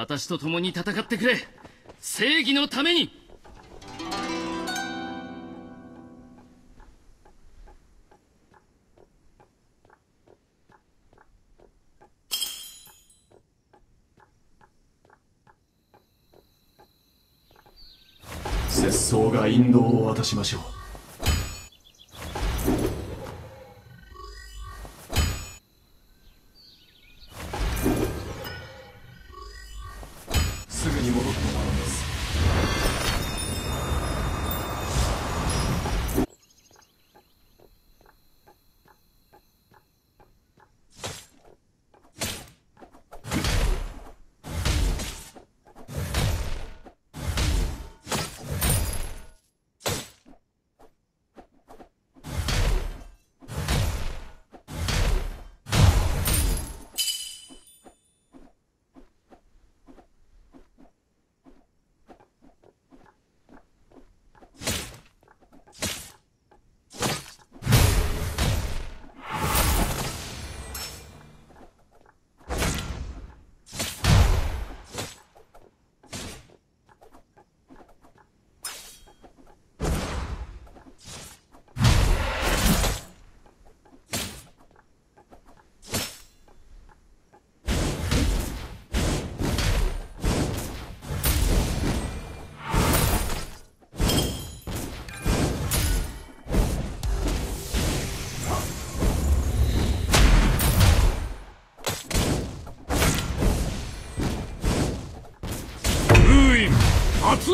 私と共に戦ってくれ。正義のために。節操が引導を渡しましょう。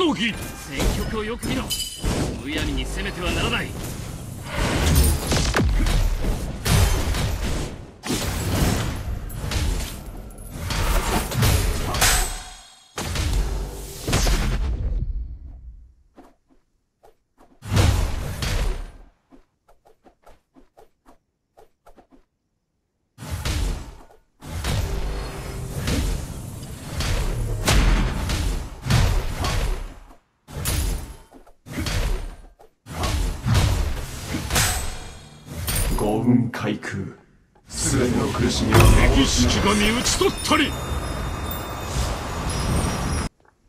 の儀。戦局をよく見ろ。むやみに攻めてはならない。運海空。全ての苦しみを敵式神討ち取ったり。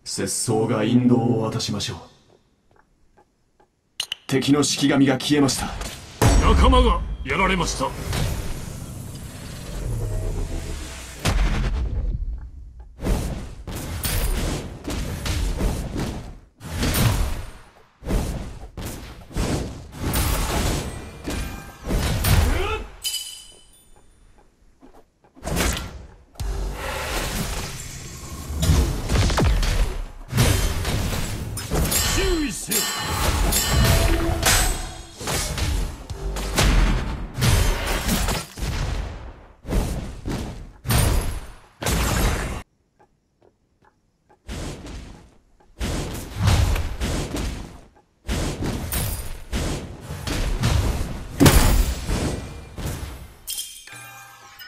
節操が引導を渡しましょう。敵の式神が消えました。仲間がやられました注意せよ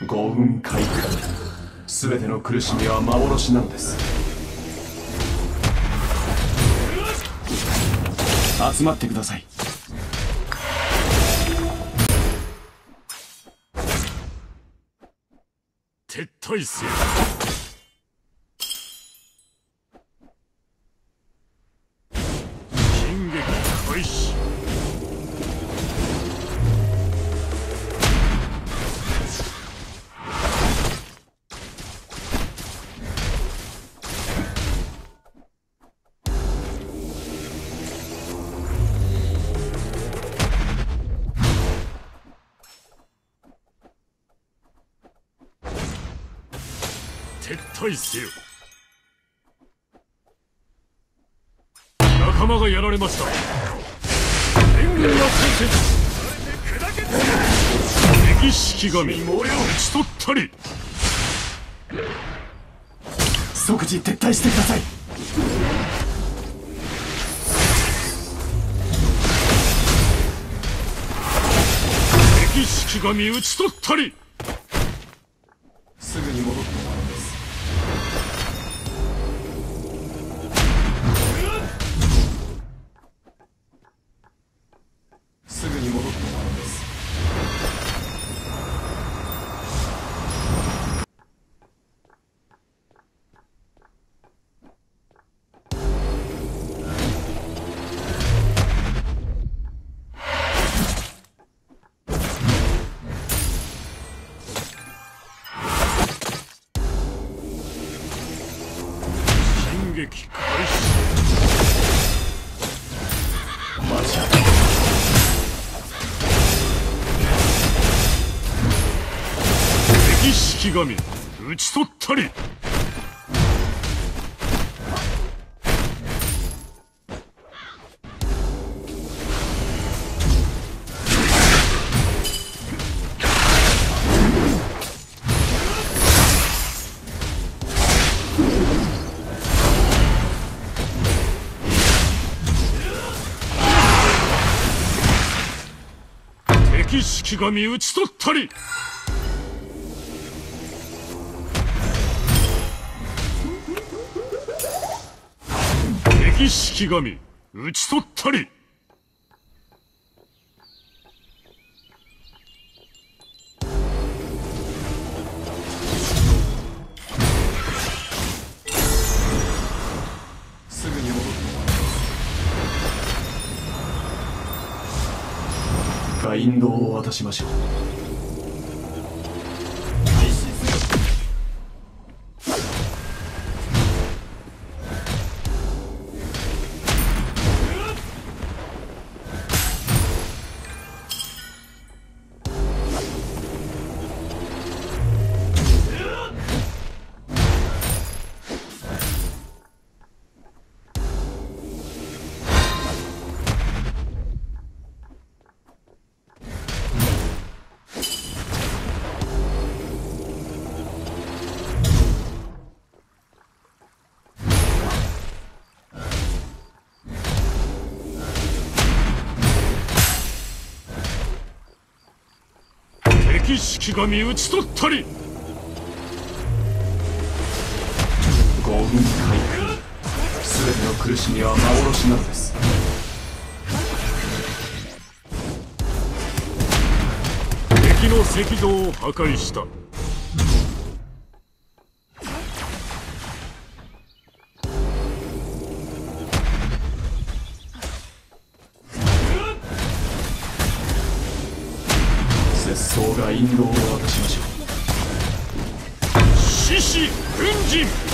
幸運海空全ての苦しみは幻なのです集まってください。撤退せよ。退せよ仲間がやられました。援軍が戦。線敵式神。討ち取ったり。即時撤退してください。敵式神討ち取ったり。すぐに戻って敵式神討ち取ったり。敵式神討ち取ったり。敵式神討ち取ったり。すぐに戻るガインドを渡しましょう敵式神討ち取ったり。豪運回復全ての苦しみは幻なのです。敵の赤道を破壊した節操が引導を渡しましょう。獅子軍人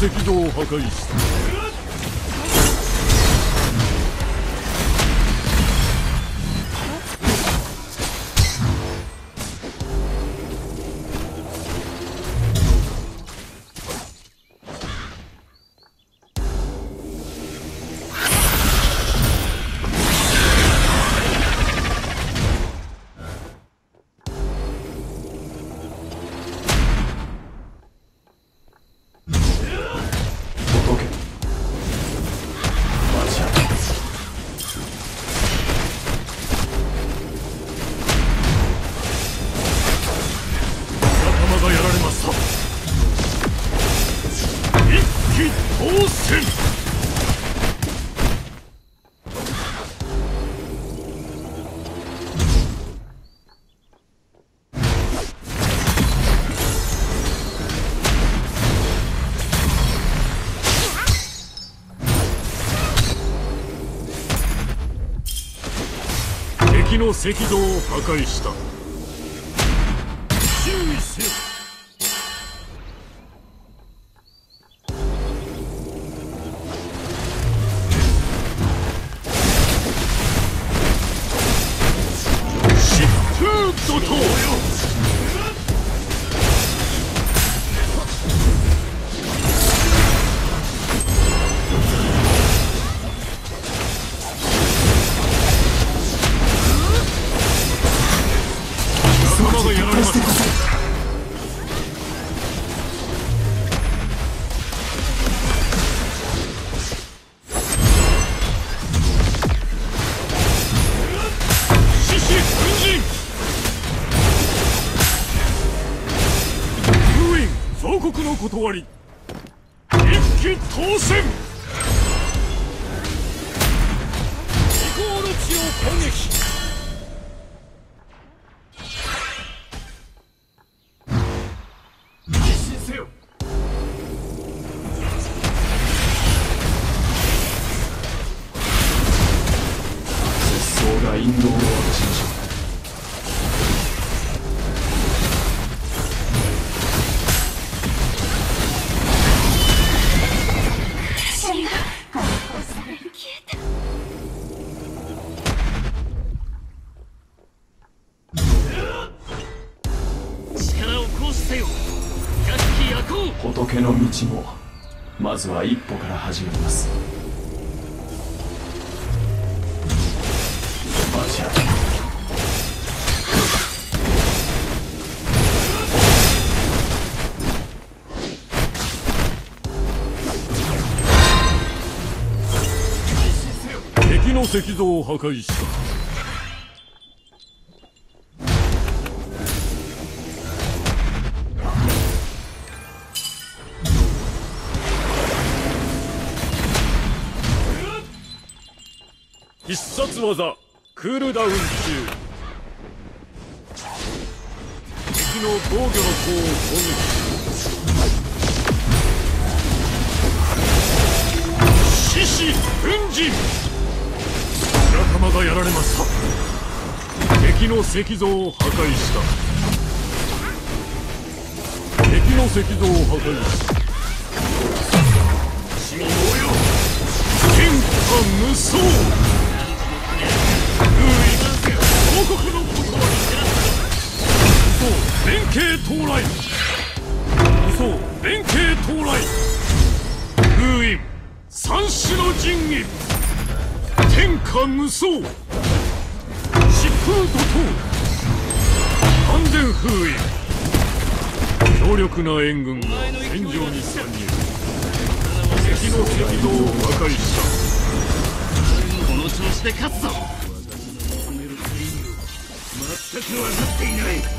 敵の赤道を破壊した。敵の赤道を破壊した。せ。てくださいり一気当選の地を攻撃ずは一歩から始まります。待ち合って敵の石像を破壊した。必殺技クールダウン中。敵の防御の塔を攻撃獅子奮陣。仲間がやられました。敵の石像を破壊した。敵の石像を破壊した。市民応よ。天下無双。国のことは嘘連携到来嘘連携到来封印三種の神器天下無双疾風怒涛完全封印強力な援軍が戦場に参入敵の石像を破壊したこの調子で勝つぞ。進め